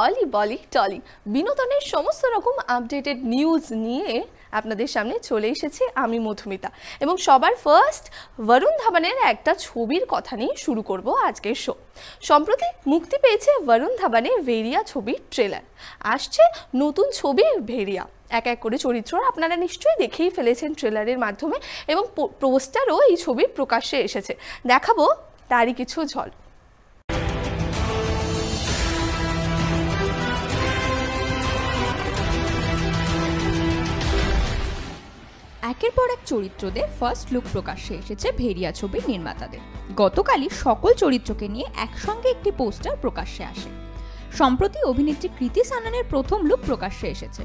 হলি বলি টলি। বিনোদনের সমস্ত রকম আপডেটেড নিউজ নিয়ে আপনাদের সামনে চলে এসেছি আমি মধুমিতা। এবং সবার ফার্স্ট বরুণ ধাবানের একটা ছবির কথা নিয়ে শুরু করব আজকের শো সম্প্রতি মুক্তি পেয়েছে বরুণ ধাবানের ভেরিয়া ছবির ট্রেলার আসছে নতুন ছবি ভেরিয়া এক এক করে চরিত্র আপনারা নিশ্চয়ই দেখেই ফেলেছেন ট্রেলারের মাধ্যমে এবং পোস্টারও এই ছবির প্রকাশ্যে এসেছে। দেখাবো তারই কিছু ঝলক। একের পর এক চরিত্রদের ফার্স্ট লুক প্রকাশ্যে এসেছে ভেরিয়া ছবির নির্মাতাদের। গতকালই সকল চরিত্রকে নিয়ে একসঙ্গে একটি পোস্টার প্রকাশ্যে আসে। সম্প্রতি অভিনেত্রী কৃতি সানানের প্রথম লুক প্রকাশ্যে এসেছে।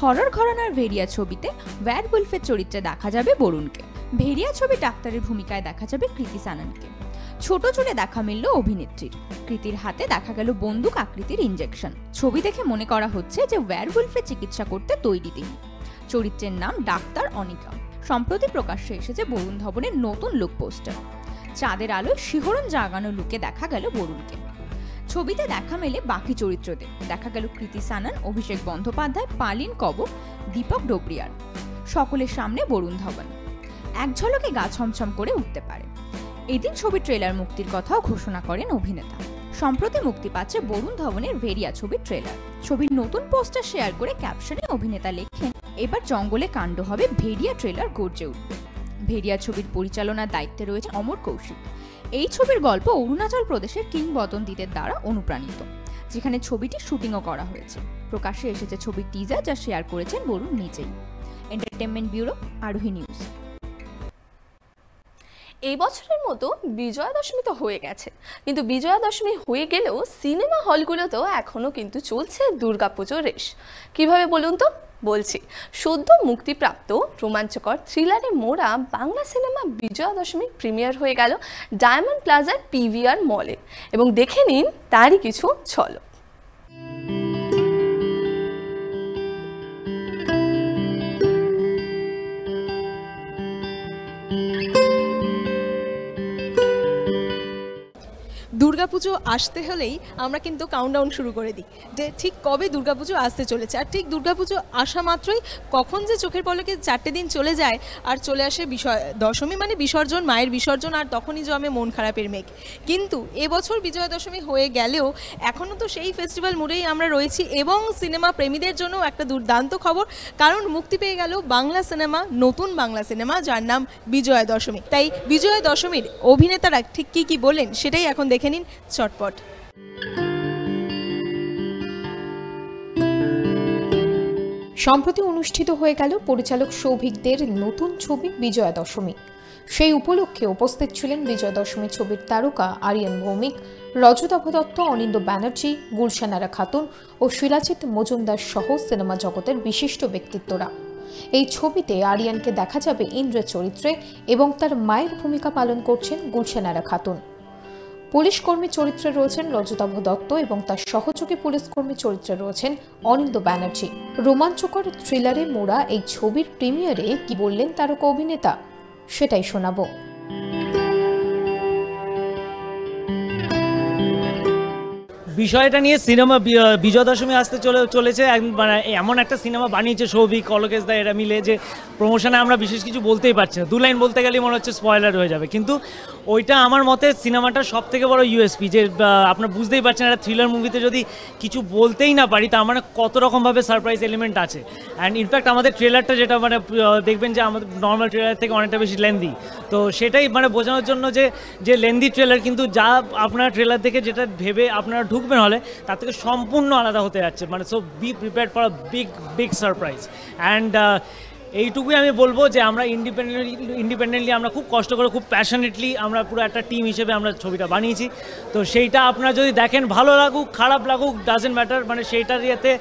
হরর ঘরানার ভেরিয়া ছবিতে ওয়্যার উলফের চরিত্রে দেখা যাবে বরুণকে। ভেরিয়া ছবি ডাক্তারের ভূমিকায় দেখা যাবে কৃতি সানানকে। ছোট চুলে দেখা মিলল অভিনেত্রীর। কৃতির হাতে দেখা গেল বন্দুক আকৃতির ইঞ্জেকশন ছবি দেখে মনে করা হচ্ছে যে ওয়্যার উলফের চিকিৎসা করতে তৈরি তিনি। চরিত্রের নাম ডাক্তার অনিকা। সম্প্রতি প্রকাশ্যে এসেছে বরুণ ধবনের নতুন লুক পোস্টার চাঁদের আলোয় শিহরণ জাগানো লুকে দেখা গেল বরুণকে। ছবিতে দেখা মেলে বাকি চরিত্রদের। দেখা গেল কৃতি সানান, অভিষেক বন্দ্যোপাধ্যায়, পালিন কবক দীপক ডোবরিয়ার সকলের সামনে বরুণ ধবন। এক ঝলকে গা ছমছম করে উঠতে পারে। এদিন ছবি ট্রেলার মুক্তির কথাও ঘোষণা করেন অভিনেতা। সম্প্রতি মুক্তি পাচ্ছে বরুণ ধবনের ভেরিয়া ছবির ট্রেলার ছবির নতুন পোস্টার শেয়ার করে ক্যাপশনে অভিনেতা লেখেন, এবার জঙ্গলে কাণ্ড হবে, ভেরিয়া ট্রেলার গর্জে উঠবে। ভেরিয়া ছবির পরিচালনার দায়িত্বে রয়েছে অমর কৌশিক। এই ছবির গল্প অরুণাচল প্রদেশের কিংবদন্তিদের দ্বারা অনুপ্রাণিত, যেখানে ছবিটি শুটিংও করা হয়েছে। প্রকাশ্যে এসেছে ছবির টিজার যা শেয়ার করেছেন বরুণ নিজেই। এন্টারটেনমেন্ট ব্যুরো আরোহী নিউজ এই বছরের মতো বিজয়া দশমী তো হয়ে গেছে। কিন্তু বিজয়া দশমী হয়ে গেলেও সিনেমা হলগুলোতেও এখনও কিন্তু চলছে দুর্গাপুজোর রেশ। কীভাবে বলুন তো? বলছি, সদ্য মুক্তিপ্রাপ্ত রোমাঞ্চকর থ্রিলারে মোড়া বাংলা সিনেমা বিজয়া দশমী প্রিমিয়ার হয়ে গেল ডায়মন্ড প্লাজার পিভিআর মলে। এবং দেখে নিন তারই কিছু ছলক। দুর্গাপুজো আসতে হলেই আমরা কিন্তু কাউন্টডাউন শুরু করে দিই। যে ঠিক কবে দুর্গাপুজো আসতে চলেছে? আর ঠিক দুর্গাপুজো আসা মাত্রই কখন যে চোখের পলকে চারটে দিন চলে যায় আর চলে আসে বিষয়, দশমী মানে বিসর্জন, মায়ের বিসর্জন, আর তখনই জমে মন খারাপের মেঘ। কিন্তু এবছর বিজয়া দশমী হয়ে গেলেও এখনও তো সেই ফেস্টিভ্যাল মুডেই আমরা রয়েছি এবং সিনেমা প্রেমীদের জন্য একটা দুর্দান্ত খবর। কারণ মুক্তি পেয়ে গেল বাংলা সিনেমা নতুন বাংলা সিনেমা যার নাম বিজয়া দশমী তাই বিজয়া দশমীর অভিনেতারা ঠিক কী কী বলেন সেটাই এখন দেখে নিন। চটপট। সম্প্রতি অনুষ্ঠিত হয়ে গেল পরিচালক সৌভিকদের নতুন ছবি বিজয়া দশমী সেই উপলক্ষে উপস্থিত ছিলেন বিজয়া দশমী ছবির তারকা আরিয়ান ভৌমিক রজতাভ দত্ত অনিন্দ ব্যানার্জি, গুলশানারা খাতুন ও শিলাজিৎ মজুমদার সহ সিনেমা জগতের বিশিষ্ট ব্যক্তিত্বরা। এই ছবিতে আরিয়ানকে দেখা যাবে ইন্দ্রের চরিত্রে এবং তার মায়ের ভূমিকা পালন করছেন গুলশানারা খাতুন। পুলিশ কর্মী চরিত্রে রয়েছেন রজতাভ দত্ত এবং তার সহযোগী পুলিশ কর্মী চরিত্রে রয়েছেন অনিন্দ ব্যানার্জি। রোমাঞ্চকর থ্রিলারে মোড়া এই ছবির প্রিমিয়ারে কি বললেন তারকা অভিনেতা? সেটাই শোনাবো। বিষয়টা নিয়ে সিনেমা বিজয় দশমী আসতে চলে চলেছে। মানে এমন একটা সিনেমা বানিয়েছে সৌভিক, অলোকেশ দা, এরা মিলে যে প্রমোশনে আমরা বিশেষ কিছু বলতেই পারছি না। দু লাইন বলতে গেলেই মনে হচ্ছে স্পয়লার হয়ে যাবে। কিন্তু ওইটা আমার মতে সিনেমাটার সব থেকে বড় ইউএসপি যে আপনার বুঝতেই পারছেন, একটা থ্রিলার মুভিতে যদি কিছু বলতেই না পারি, তার মানে কত রকমভাবে সারপ্রাইজ এলিমেন্ট আছে। অ্যান্ড ইনফ্যাক্ট আমাদের ট্রেলারটা যেটা মানে দেখবেন যে আমাদের নর্মাল ট্রেলার থেকে অনেকটা বেশি লেন্দি তো সেটাই মানে বোঝানোর জন্য যে যে লেন্দি ট্রেলার কিন্তু যা আপনার ট্রেলার দেখে যেটা ভেবে আপনারা ঢুকবেন হলে, তার থেকে সম্পূর্ণ আলাদা হতে যাচ্ছে। মানে so be prepare for a big big surprise and এইটুকুই আমি বলব যে আমরা ইন্ডিপেন্ডেন্টলি ইন্ডিপেন্ডেন্টলি আমরা খুব কষ্ট করে, খুব প্যাশনেটলি আমরা পুরো একটা টিম হিসেবে আমরা ছবিটা বানিয়েছি। তো সেইটা আপনারা যদি দেখেন, ভালো লাগুক, খারাপ লাগুক ডাজেন্ট ম্যাটার মানে সেইটার ইয়েতে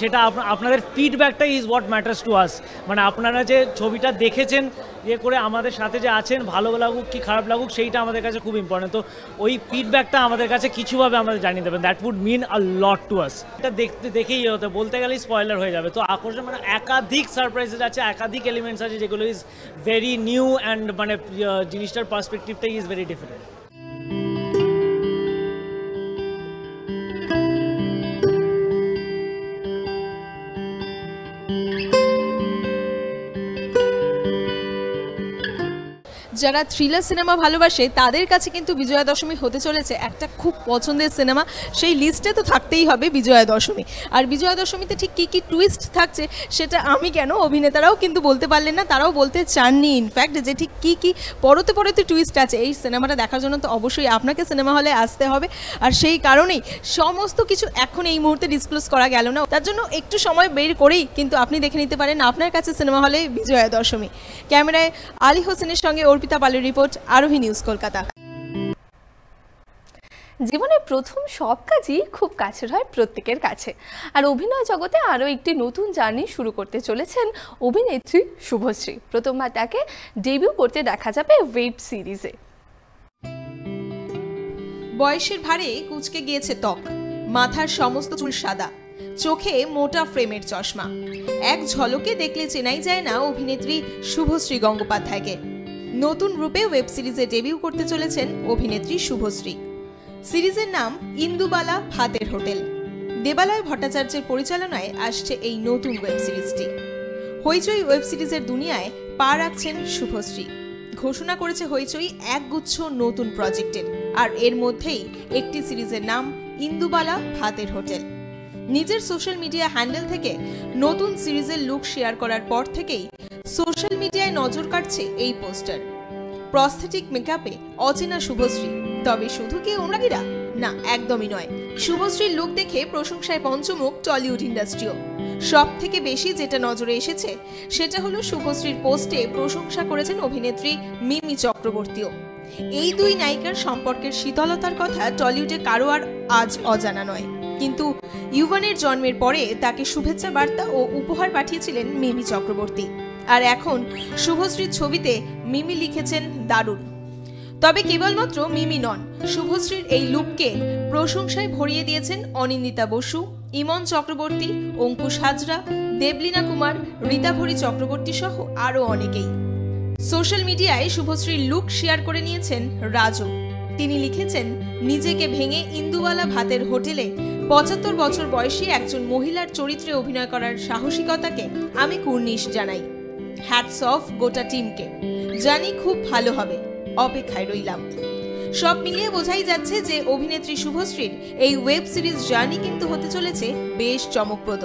সেটা আপনাদের ফিডব্যাকটা is what matters to us মানে আপনারা যে ছবিটা দেখেছেন ইয়ে করে আমাদের সাথে যে আছেন ভালো লাগুক কি খারাপ লাগুক সেইটা আমাদের কাছে খুব ইম্পর্টেন্ট তো ওই ফিডব্যাকটা আমাদের কাছে কিছুভাবে আমাদের জানিয়ে দেবেন। That would mean a lot to us এটা দেখতে দেখেই ইয়ে হতে বলতে গেলেই স্পয়লার হয়ে যাবে। তো আকর্ষণ মানে একাধিক সারপ্রাইজেস আছে একাধিক এলিমেন্টস আছে যেগুলো ইজ ভেরি নিউ অ্যান্ড মানে আহ, জিনিসটার পার্সপেক্টিভটাই ইজ ভেরি ডিফারেন্ট যারা থ্রিলার সিনেমা ভালোবাসে, তাদের কাছে কিন্তু বিজয়া দশমী হতে চলেছে একটা খুব পছন্দের সিনেমা সেই লিস্টে তো থাকতেই হবে বিজয়া দশমী আর বিজয়া দশমীতে ঠিক কী কী টুইস্ট থাকছে, সেটা আমি কেন অভিনেতারাও কিন্তু বলতে পারলেন না, তারাও বলতে চাননি। ইনফ্যাক্ট যে ঠিক কী কী পরতে পরতে টুইস্ট আছে, এই সিনেমাটা দেখার জন্য তো অবশ্যই আপনাকে সিনেমা হলে আসতে হবে। আর সেই কারণেই সমস্ত কিছু এখন এই মুহূর্তে ডিসক্লোজ করা গেল না। তার জন্য একটু সময় বের করেই কিন্তু আপনি দেখে নিতে পারেন আপনার কাছে সিনেমা হলে বিজয়া দশমী ক্যামেরায় আলী হোসেনের সঙ্গে অর্পিতা পালের রিপোর্ট আরোহী নিউজ কলকাতা। জীবনের প্রথম সব কাজই খুব কাছের হয় প্রত্যেকের কাছে। আর অভিনয় জগতে আরও একটি নতুন জার্নি শুরু করতে চলেছেন অভিনেত্রী শুভশ্রী। প্রথমবার তাকে ডেবিউ করতে দেখা যাবে ওয়েব সিরিজে বয়সের ভারে কুচকে গিয়েছে ত্বক। মাথার সমস্ত চুল সাদা। চোখে মোটা ফ্রেমের চশমা। এক ঝলকে দেখলে চেনাই যায় না অভিনেত্রী শুভশ্রী গঙ্গোপাধ্যায়কে। নতুন রূপে ওয়েব সিরিজে ডেবিউ করতে চলেছেন অভিনেত্রী শুভশ্রী। সিরিজের নাম ইন্দুবালা ভাতের হোটেল। দেবালয় ভট্টাচার্যের পরিচালনায় আসছে এই নতুন ওয়েব সিরিজটি। হইচই ওয়েব সিরিজের দুনিয়ায় পা রাখছেন শুভশ্রী। ঘোষণা করেছে হইচই একগুচ্ছ নতুন প্রজেক্টের, আর এর মধ্যেই একটি সিরিজের নাম ইন্দুবালা ভাতের হোটেল। নিজের সোশ্যাল মিডিয়া হ্যান্ডেল থেকে নতুন সিরিজের লুক শেয়ার করার পর থেকেই সোশ্যাল মিডিয়ায় নজর কাটছে এই পোস্টার। প্রস্থেটিক মেকআপে অচেনা শুভশ্রী। তবে শুধু কি অনুরাগীরা? না, একদমই নয়। শুভশ্রীর লুক দেখে প্রশংসায় পঞ্চমুখ টলিউড ইন্ডাস্ট্রিও। সব থেকে বেশি যেটা নজরে এসেছে, সেটা হলো শুভশ্রীর পোস্টে প্রশংসা করেছেন অভিনেত্রী মিমি চক্রবর্তীও। এই দুই নায়িকার সম্পর্কের শীতলতার কথা টলিউডে কারও আর আজ অজানা নয়। কিন্তু ইউভানের জন্মের পরে তাকে শুভেচ্ছা বার্তা ও উপহার পাঠিয়েছিলেন মিমি চক্রবর্তী। আর এখন শুভশ্রীর ছবিতে মিমি লিখেছেন দারুণ। তবে কেবলমাত্র মিমি নন, শুভশ্রীর এই লুককে প্রশংসায় ভরিয়ে দিয়েছেন অনিন্দিতা বসু, ইমন চক্রবর্তী, অঙ্কুশ হাজরা, দেবলীনা কুমার রীতাভরি চক্রবর্তী সহ আরও অনেকেই। সোশ্যাল মিডিয়ায় শুভশ্রীর লুক শেয়ার করে নিয়েছেন রাজু। তিনি লিখেছেন, নিজেকে ভেঙে ইন্দুওয়ালা ভাতের হোটেলে পঁচাত্তর বছর বয়সী একজন মহিলার চরিত্রে অভিনয় করার সাহসিকতাকে আমি কুর্নিশ জানাই। হ্যাটস অফ গোটা টিমকে জানি খুব ভালো হবে, অপেক্ষায় রইলাম। সব মিলিয়ে বোঝাই যাচ্ছে যে অভিনেত্রী শুভশ্রীর এই ওয়েব সিরিজ জার্নি কিন্তু হতে চলেছে বেশ চমকপ্রদ।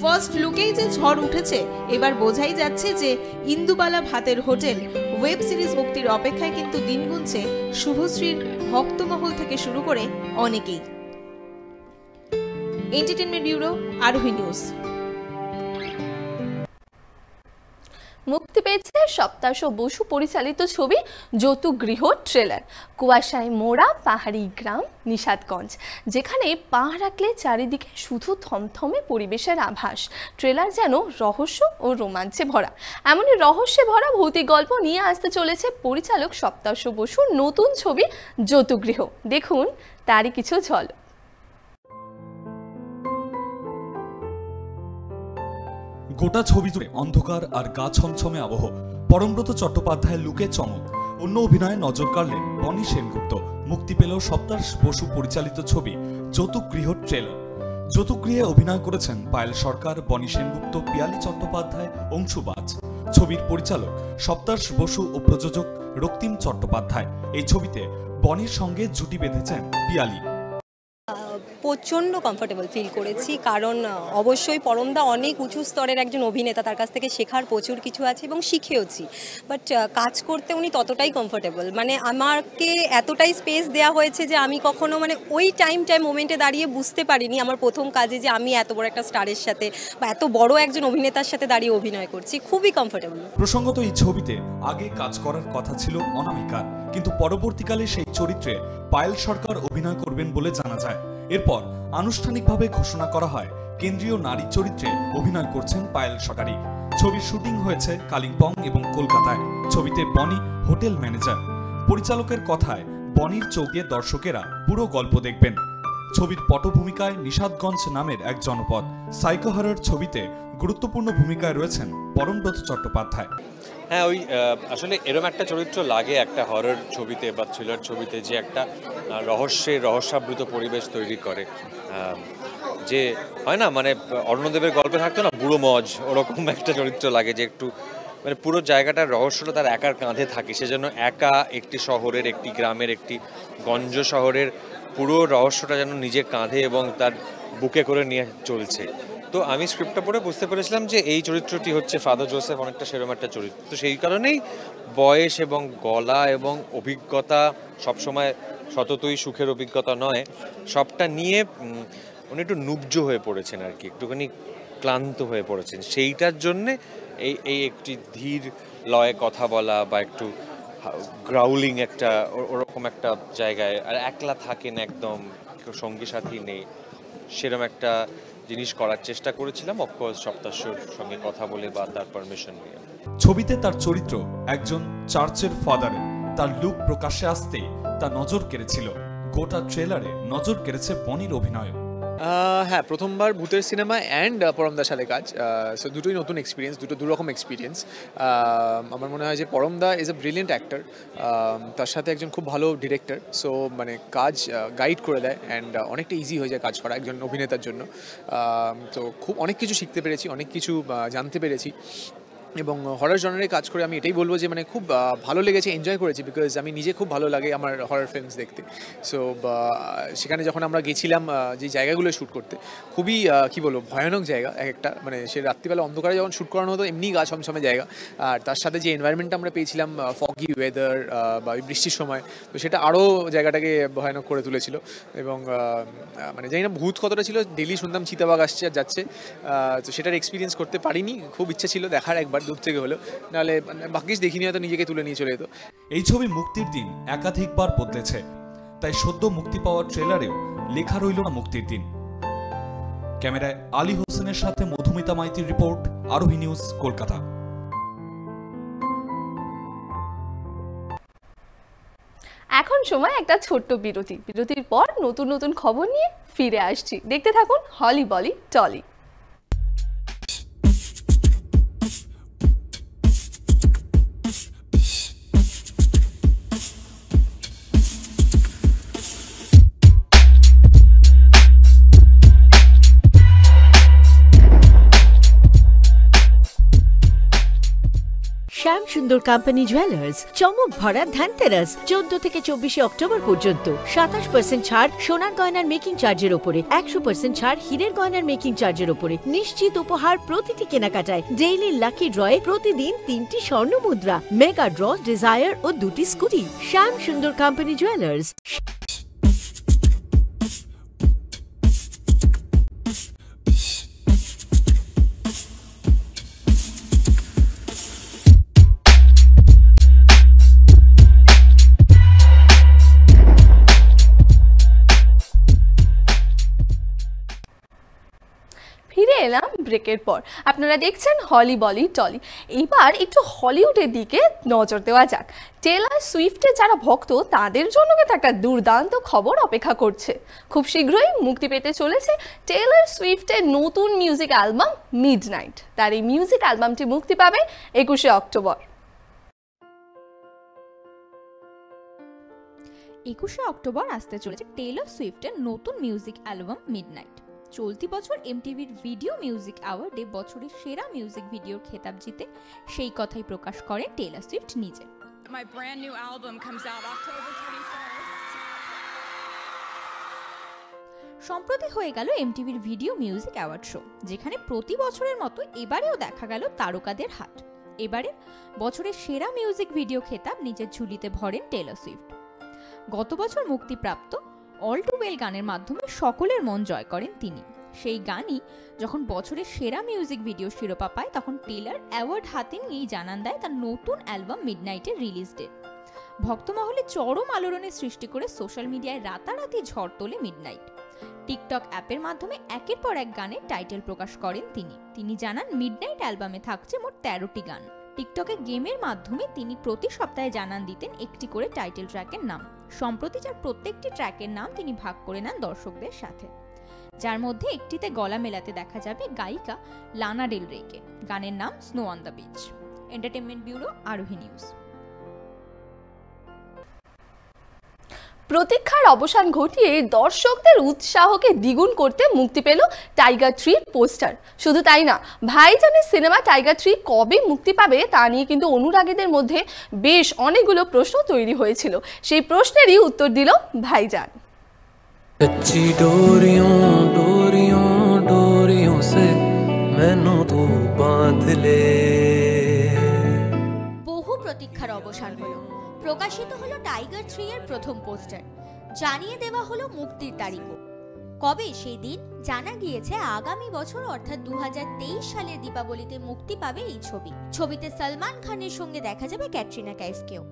ফার্স্ট লুকেই যে ঝড় উঠেছে, এবার বোঝাই যাচ্ছে যে ইন্দুবালা ভাতের হোটেল ওয়েব সিরিজ মুক্তির অপেক্ষায় কিন্তু দিন গুনছে শুভশ্রীর ভক্তমহল থেকে শুরু করে অনেকেই। এন্টারটেনমেন্ট ব্যুরো আরোহী নিউজ মুক্তি পেয়েছে সপ্তাশ বসু পরিচালিত ছবি যৌতুগৃহ ট্রেলার। কুয়াশায় মোড়া পাহাড়ি গ্রাম নিষাদগঞ্জ। যেখানে পা রাখলে চারিদিকে শুধু থমথমে পরিবেশের আভাস। ট্রেলার যেন রহস্য ও রোমাঞ্চে ভরা। এমনই রহস্যে ভরা ভৌতিক গল্প নিয়ে আসতে চলেছে পরিচালক সপ্তাশ বসুর নতুন ছবি যৌতুগৃহ। দেখুন, তারই কিছু ঝলক। গোটা ছবি জুড়ে অন্ধকার আর গা ছমছমে আবহ। পরমব্রত চট্টোপাধ্যায়ের লুকে চমক। অন্য অভিনয়ে নজর কাড়লেন বনি সেনগুপ্ত। মুক্তি পেল সপ্তাহ বসু পরিচালিত ছবি যৌতুকগৃহ ট্রেলার। যৌতুকগৃহে অভিনয় করেছেন পায়েল সরকার, বনি সেনগুপ্ত, পিয়ালি চট্টোপাধ্যায় অংশুবাজ ছবির পরিচালক সপ্তাহ বসু ও প্রযোজক রক্তিম চট্টোপাধ্যায়। এই ছবিতে বনির সঙ্গে জুটি বেঁধেছেন পিয়ালি। প্রচণ্ড কমফোর্টেবল ফিল করেছি। কারণ অবশ্যই পরমদা অনেক উঁচু স্তরের একজন অভিনেতা, তার কাছ থেকে শেখার প্রচুর কিছু আছে এবং শিখেওছি। বাট কাজ করতে উনি ততটাই কমফোর্টেবল মানে আমাকে এতটাই স্পেস দেওয়া হয়েছে যে আমি কখনো মানে ওই টাইমটায় মোমেন্টে দাঁড়িয়ে বুঝতে পারিনি আমার প্রথম কাজে যে আমি এত বড় একটা স্টারের সাথে বা এত বড় একজন অভিনেতার সাথে দাঁড়িয়ে অভিনয় করছি। খুবই কমফোর্টেবল প্রসঙ্গত এই ছবিতে আগে কাজ করার কথা ছিল অনামিকার কিন্তু পরবর্তীকালে সেই চরিত্রে পায়েল সরকার অভিনয় করবেন বলে জানা যায়। এরপর আনুষ্ঠানিকভাবে ঘোষণা করা হয়, কেন্দ্রীয় নারী চরিত্রে অভিনয় করছেন পায়েল সরকারি। ছবির শুটিং হয়েছে কালিম্পং এবং কলকাতায়। ছবিতে বনি হোটেল ম্যানেজার। পরিচালকের কথায় বনির চৌকে দর্শকেরা পুরো গল্প দেখবেন। ছবির পটভূমিকায় নিষাদগঞ্জ নামের এক জনপদ। সাইকোহারার ছবিতে গুরুত্বপূর্ণ ভূমিকায় রয়েছেন পরমব্রত চট্টোপাধ্যায়। হ্যাঁ ওই আসলে এরম একটা চরিত্র লাগে একটা হরর ছবিতে বা থ্রিলার ছবিতে যে একটা রহস্যের রহস্যাবৃত পরিবেশ তৈরি করে। যে হয় না মানে অরণ্যদেবের গল্পে থাকতো না, বুড়ো মজ, ওরকম একটা চরিত্র লাগে যে একটু মানে পুরো জায়গাটার রহস্যটা তার একার কাঁধে থাকে। সেজন্য একা একটি শহরের, একটি গ্রামের, একটি গঞ্জ শহরের পুরো রহস্যটা যেন নিজের কাঁধে এবং তার বুকে করে নিয়ে চলছে। তো আমি স্ক্রিপ্টটা পড়ে বুঝতে পেরেছিলাম যে এই চরিত্রটি হচ্ছে ফাদার জোসেফ অনেকটা সেরকম একটা চরিত্র। তো সেই কারণেই বয়স এবং গলা এবং অভিজ্ঞতা সবসময় সততই সুখের অভিজ্ঞতা নয়। সবটা নিয়ে উনি একটু নুব্জ হয়ে পড়েছেন আর কি, একটুখানি ক্লান্ত হয়ে পড়েছেন। সেইটার জন্যে এই এই একটি ধীর লয়ে কথা বলা বা একটু গ্রাউলিং একটা ওরকম একটা জায়গায়, আর একলা থাকেন একদম সঙ্গী সাথী নেই সেরকম একটা জিনিস করার চেষ্টা করেছিলাম। অফকোর্স সপ্তাশ্বর সঙ্গে কথা বলে বা তার পারমিশন নিয়ে। ছবিতে তার চরিত্র একজন চার্চের ফাদারের। তার লুক প্রকাশে আসতে তা নজর কেড়েছিল। গোটা ট্রেলারে নজর কেড়েছে বনির অভিনয় হ্যাঁ প্রথমবার ভূতের সিনেমা অ্যান্ড পরমদার সাথে কাজ। সো দুটোই নতুন এক্সপিরিয়েন্স দুটো দুরকম এক্সপিরিয়েন্স আমার মনে হয় যে পরমদা ইজ এ ব্রিলিয়েন্ট অ্যাক্টর তার সাথে একজন খুব ভালো ডিরেক্টর সো মানে কাজ গাইড করে দেয় অ্যান্ড অনেকটা ইজি হয়ে যায় কাজ করা একজন অভিনেতার জন্য। তো খুব অনেক কিছু শিখতে পেরেছি, অনেক কিছু জানতে পেরেছি। এবং হরার জনারে কাজ করে আমি এটাই বলব যে মানে খুব ভালো লেগেছে এনজয় করেছি বিকজ আমি নিজে খুব ভালো লাগে আমার হরার ফিল্মস দেখতে। সো সেখানে যখন আমরা গেছিলাম যে জায়গাগুলো শ্যুট করতে, খুবই কি বলব, ভয়ানক জায়গা এক একটা মানে সে রাত্রিবেলা অন্ধকারে যখন শ্যুট করানো হতো, এমনি গা ছমছমে জায়গা। আর তার সাথে যে এনভায়রনমেন্টটা আমরা পেয়েছিলাম ফগি ওয়েদার বা বৃষ্টির সময়, তো সেটা আরও জায়গাটাকে ভয়ানক করে তুলেছিল। এবং মানে জানি না ভূত কতটা ছিল ডেলি শুনতাম চিতাবাঘ আসছে আর যাচ্ছে। তো সেটার এক্সপিরিয়েন্স করতে পারিনি, খুব ইচ্ছে ছিল দেখার একবার। দূর থেকে হলো নাহলে মানে ভাগ্যিস দেখিনি হয়তো নিজেকে তুলে নিয়ে চলে যেত। এই ছবি মুক্তির দিন একাধিকবার বদলেছে। তাই সদ্য মুক্তি পাওয়া ট্রেলারেও লেখা রইল না মুক্তির দিন। ক্যামেরায় আলী হোসেনের সাথে মধুমিতা মাইতির রিপোর্ট আরোহী নিউজ কলকাতা। এখন সময় একটা ছোট্ট বিরতি। বিরতির পর নতুন নতুন খবর নিয়ে ফিরে আসছি। দেখতে থাকুন হলি বলি টলি। শ্যাম সুন্দর কোম্পানি জুয়েলার্স চমক ভরা ধানতেরাস, চোদ্দ থেকে চব্বিশে অক্টোবর পর্যন্ত। সাতাশ পার্সেন্ট ছাড় সোনার গয়নার মেকিং চার্জের ওপরে, একশো পার্সেন্ট ছাড় হীরের গয়নার মেকিং চার্জের ওপরে। নিশ্চিত উপহার প্রতিটি কেনাকাটায়। ডেইলি লাকি ড্রয়ে প্রতিদিন তিনটি স্বর্ণ মুদ্রা মেগা ড্র ডিজায়ার ও দুটি স্কুটি শ্যাম, সুন্দর কোম্পানি জুয়েলার্স এলাম ব্রেকের পর। আপনারা দেখছেন হলি বলি টলি। এইবার একটু হলিউডের দিকে নজর দেওয়া যাক। টেলার সুইফটে যারা ভক্ত, তাদের জন্য কিন্তু একটা দুর্দান্ত খবর অপেক্ষা করছে। খুব শীঘ্রই মুক্তি পেতে চলেছে টেলার সুইফটের নতুন মিউজিক অ্যালবাম মিড নাইট তার এই মিউজিক অ্যালবামটি মুক্তি পাবে একুশে অক্টোবর। একুশে অক্টোবর আসতে চলেছে টেলর সুইফটের নতুন মিউজিক অ্যালবাম মিডনাইট চলতি বছর এমটিভির ভিডিও মিউজিক অ্যাওয়ার্ডে বছরের সেরা মিউজিক ভিডিওর খেতাব জিতে সেই কথাই প্রকাশ করেন টেলর সুইফট নিজে My brand new album comes out October 21st. সম্প্রতি হয়ে গেল এমটিভির ভিডিও মিউজিক অ্যাওয়ার্ড শো যেখানে প্রতি বছরের মতো এবারেও দেখা গেল তারকাদের হাত এবারে বছরের সেরা মিউজিক ভিডিও খেতাব নিজের ঝুলিতে ভরেন টেলর সুইফট গত বছর মুক্তিপ্রাপ্ত অল টু ওয়েল গানের মাধ্যমে সকলের মন জয় করেন তিনি। সেই গানই যখন বছরের সেরা মিউজিক ভিডিও শিরোপা পায়, তখন টেলার অ্যাওয়ার্ড হাতে নিয়েই জানান দেয় তার নতুন অ্যালবাম মিডনাইটের রিলিজ ডেট। ভক্তমহলে চরম আলোড়নের সৃষ্টি করে সোশ্যাল মিডিয়ায় রাতারাতি ঝড় তোলে মিডনাইট। টিকটক অ্যাপের মাধ্যমে একের পর এক গানের টাইটেল প্রকাশ করেন তিনি। তিনি জানান, মিডনাইট অ্যালবামে থাকছে মোট তেরোটি গান। টিকটকে গেমের মাধ্যমে তিনি প্রতি সপ্তাহে জানান দিতেন একটি করে টাইটেল ট্র্যাকের নাম। সম্প্রতি যার প্রত্যেকটি ট্র্যাকের নাম তিনি ভাগ করে নেন দর্শকদের সাথে। যার মধ্যে একটিতে গলা মেলাতে দেখা যাবে গায়িকা লানা ডেল রেকে গানের নাম snow on the beach. Entertainment bureau Arohi news. প্রতীক্ষার অবসান ঘটিয়ে দর্শকদের উৎসাহকে দ্বিগুণ করতে মুক্তি পেল টাইগার থ্রি পোস্টার। শুধু তাই না ভাইজানের সিনেমা টাইগার থ্রি কবে মুক্তি পাবে তা নিয়ে কিন্তু অনুরাগীদের মধ্যে বেশ অনেকগুলো প্রশ্ন তৈরি হয়েছিল। সেই প্রশ্নেরই উত্তর দিল ভাইজান। বহু প্রতীক্ষার অবসান প্রকাশিত হলো টাইগার থ্রি এর প্রথম পোস্টার। জানিয়ে দেওয়া হলো মুক্তির তারিখও। কবে? সেই দিন জানা গিয়েছে আগামী বছর, অর্থাৎ দু সালের দীপাবলিতে মুক্তি পাবে এই ছবি। ছবিতে সলমান খানের সঙ্গে দেখা যাবে ক্যাটরিনা কাইফকেও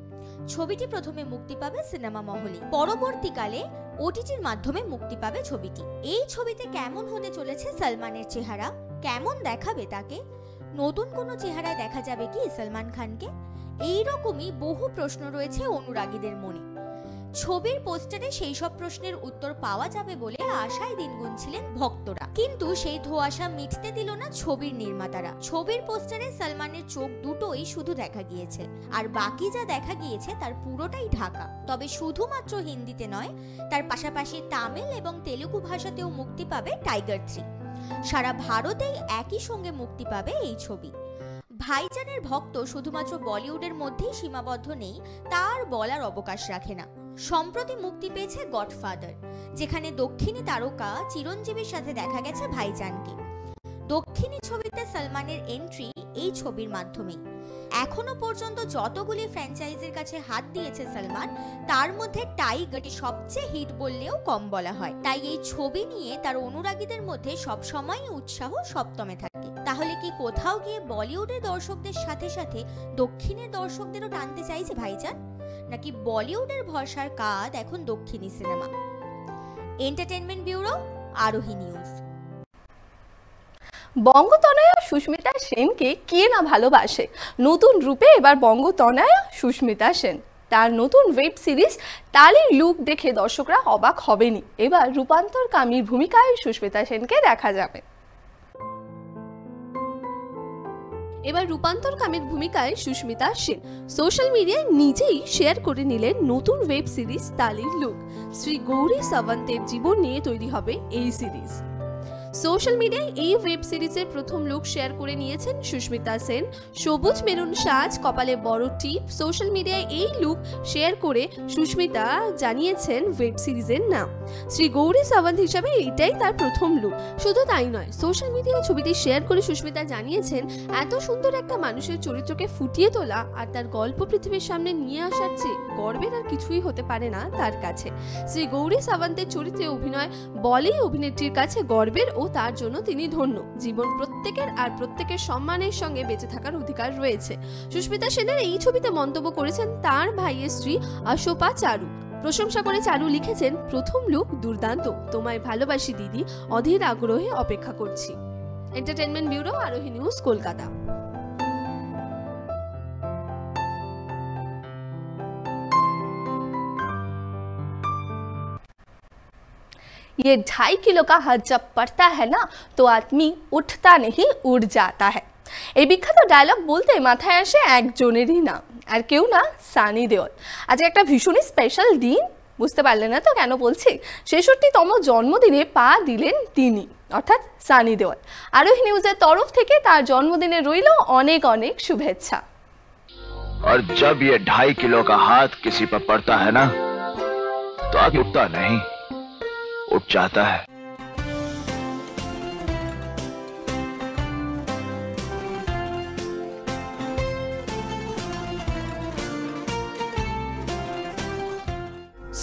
ছবিটি প্রথমে মুক্তি পাবে সিনেমা মহলে। পরবর্তীকালে ওটিটির মাধ্যমে মুক্তি পাবে ছবিটি। এই ছবিতে কেমন হতে চলেছে সলমানের চেহারা? কেমন দেখাবে তাকে? নতুন কোনো চেহারায় দেখা যাবে কি সলমান খানকে? এই রকমই বহু প্রশ্ন রয়েছে অনুরাগীদের মনে। ছবির পোস্টারে সেই সব প্রশ্নের উত্তর পাওয়া যাবে বলে আশায় দিন গুনছিলেন ভক্তরা। কিন্তু সেই ধোঁয়াশা মিটতে দিল না ছবির নির্মাতারা। ছবির পোস্টারে সলমানের চোখ দুটোই শুধু দেখা গিয়েছে। আর বাকি যা দেখা গিয়েছে তার পুরোটাই ঢাকা। তবে শুধুমাত্র হিন্দিতে নয়, তার পাশাপাশি তামিল এবং তেলুগু ভাষাতেও মুক্তি পাবে টাইগার থ্রি। সারা ভারতেই একই সঙ্গে মুক্তি পাবে এই ছবি। ভাইজানের ভক্ত শুধুমাত্র বলিউডের মধ্যেই সীমাবদ্ধ নেই, তার বলার অবকাশ রাখে না। সম্প্রতি মুক্তি পেয়েছে গডফাদার, যেখানে দক্ষিণী তারকা চিরঞ্জীবীর সাথে দেখা গেছে ভাইজানকে। দক্ষিণী ছবিতে সালমানের এন্ট্রি এই ছবির মাধ্যমেই। এখনও পর্যন্ত যতগুলি ফ্র্যাঞ্চাইজির কাছে হাত দিয়েছে সলমান, তার মধ্যে টাইগারটি সবচেয়ে হিট বললেও কম বলা হয়। তাই এই ছবি নিয়ে তার অনুরাগীদের মধ্যে সবসময়ই উৎসাহ সপ্তমে থাকে। তাহলে কি কোথাও গিয়ে বলিউডের দর্শকদের সাথে সাথে দক্ষিণের দর্শকদেরও টানতে চাইছে ভাইজান? নাকি বলিউডের ভরসার কাজ এখন দক্ষিণী cinema? Entertainment bureau Arohi news বঙ্গতনয়া Sushmita সেনকে কে না ভালোবাসে? নতুন রূপে এবার বঙ্গতনয়া সুস্মিতা সেন। তার নতুন ওয়েব সিরিজ তালির লুক দেখে দর্শকরা অবাক হবেনি এবার রূপান্তরকামীর ভূমিকায় সুস্মিতা সেনকে দেখা যাবে। এবার রূপান্তরকামীর ভূমিকায় সুস্মিতা সেন। সোশ্যাল মিডিয়ায় নিজেই শেয়ার করে নিলেন নতুন ওয়েব সিরিজ তালির লুক। শ্রী গৌরী সাওয়ান্তের জীবন নিয়ে তৈরি হবে এই সিরিজ। সোশ্যাল মিডিয়ায় এই ওয়েব সিরিজের প্রথম লুক শেয়ার করে নিয়েছেন সুস্মিতা সেন। সবুজ মেরুন সাজ, কপালে বড় টিপ। সোশ্যাল মিডিয়ায় এই লুক শেয়ার করে সুস্মিতা জানিয়েছেন ওয়েব সিরিজের নাম। শ্রী গৌরী সাওয়ান্ত হিসাবে এটাই তার প্রথম লুক। শুধু তাই নয়, সোশ্যাল মিডিয়ায় ছবিটি শেয়ার করে সুস্মিতা জানিয়েছেন, এত সুন্দর একটা মানুষের চরিত্রকে ফুটিয়ে তোলা আর তার গল্প পৃথিবীর সামনে নিয়ে আসার চেয়ে গর্বের আর কিছুই হতে পারে না তার কাছে। শ্রী গৌরী সাওয়ান্তের চরিত্রে অভিনয় বলেই অভিনেত্রীর কাছে গর্বের ও তার জন্য তিনি ধন্য। জীবন প্রত্যেকের আর প্রত্যেকের সম্মানের সঙ্গে বেঁচে থাকার অধিকার রয়েছে। সুস্মিতা সেনের এই ছবিতে মন্তব্য করেছেন তার ভাইয়ের স্ত্রী আশোপা চারু। প্রশংসা করে চারু লিখেছেন, প্রথম লুক দুর্দান্ত। তোমায় ভালোবাসি, দিদি। অধীর আগ্রহে অপেক্ষা করছি। Entertainment bureau Arohi news Kolkata. ये ढाई किलो का हज जब पड़ता है ना तो आदमी उठता नहीं उड़ जाता है এই বিখ্যাত ডায়লগ বলতে মাথায় আসে একজনেরই নাম আর কেউ না সানি দেওল আজকে একটা ভীষণই স্পেশাল দিন বুঝতে পারলে না তো কেন বলছি ছেষট্টিতম জন্মদিনে পা দিলেন তিনি অর্থাৎ সানি দেওয়াল আরোহী নিউজের তরফ থেকে তার জন্মদিনে রইল অনেক অনেক শুভেচ্ছা और जब ये ढाई किलो का हाथ किसी पर पड़ता है ना तो आगे उठता नहीं उठ जाता है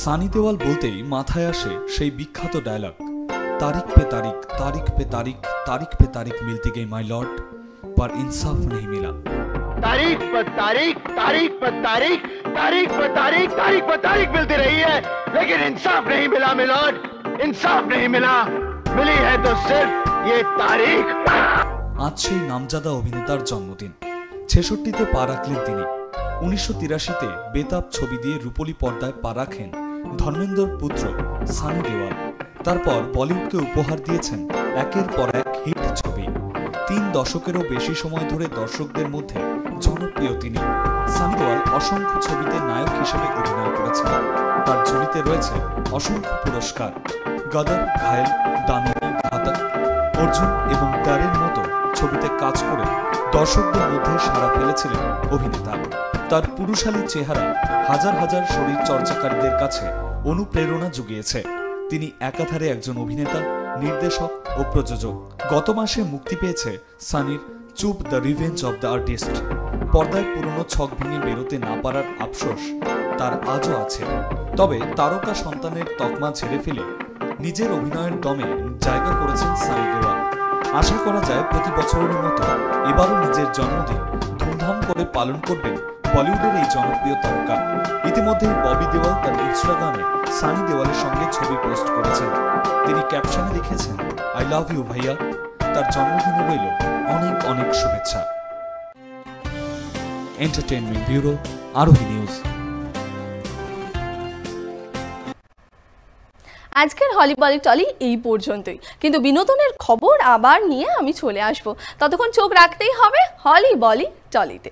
সানি দেওয়াল বলতেই মাথায় আসে সেই বিখ্যাত ডায়লগ तारीख पे तारीख तारीख पे तारीख तारीख पे तारीख मिलती गई माय लॉर्ड पर इंसाफ नहीं मिला तारीख पर तारीख तारीख पर तारीख तारीख पर तारीख तारीख पर तारीख मिलती रही है लेकिन इंसाफ नहीं मिला मिलोड इंसाफ नहीं मिला मिली है तो सिर्फ ये तारीख আজ সেই নামজাদা অভিনেতার জন্মদিন ছেষট্টিতে পা রাখলেন তিনি উনিশশো তিরাশিতে বেতাব ছবি দিয়ে রূপলী পর্দায় পা রাখেন ধর্মেন্দ্রর পুত্র সানি দেওয়াল তারপর বলিউডকে উপহার দিয়েছেন একের পর এক হিট ছবি তিন দশকেরও বেশি সময় ধরে দর্শকদের মধ্যে জনপ্রিয় তিনি সানি দেওয়াল অসংখ্য ছবিতে নায়ক হিসেবে অভিনয় করেছেন তার ঝুলিতে রয়েছে অসংখ্য পুরস্কার। গদর, ঘায়েল দানবী ঘাতক, অর্জুন এবং দারের মতো ছবিতে কাজ করে দর্শকদের মধ্যে সাড়া ফেলেছিলেন অভিনেতা। তার পুরুষালী চেহারা হাজার হাজার শরীর চর্চাকারীদের কাছে অনুপ্রেরণা জুগিয়েছে। তিনি একাধারে একজন অভিনেতা, নির্দেশক ও প্রযোজক। গত মাসে মুক্তি পেয়েছে সানির Chup the revenge of the artist. পর্দায় পুরনো ছক ভেঙে বেরোতে না পারার আফসোস তার আজও আছে। তবে তারকা সন্তানের তকমা ছেড়ে ফেলে নিজের অভিনয়ের দমে জায়গা করেছেন সানি দেওয়াল। আশা করা যায় প্রতি বছরের মতো এবারও নিজের জন্মদিন ধুমধাম করে পালন করবেন বলিউডের এই জনপ্রিয় তারকা। ইতিমধ্যেই ববি দেওয়াল তার ইনস্টাগ্রামে সানি দেওয়ালের সঙ্গে ছবি পোস্ট করেছেন। তিনি ক্যাপশনে লিখেছেন, আই লাভ ইউ ভাইয়া। তার জন্মদিনে রইল অনেক অনেক শুভেচ্ছা। Entertainment bureau, Arohi news. আজকের হলি বলি টলি এই পর্যন্তই। কিন্তু বিনোদনের খবর আবার নিয়ে আমি চলে আসব। ততক্ষণ চোখ রাখতেই হবে হলি বলি টলিতে।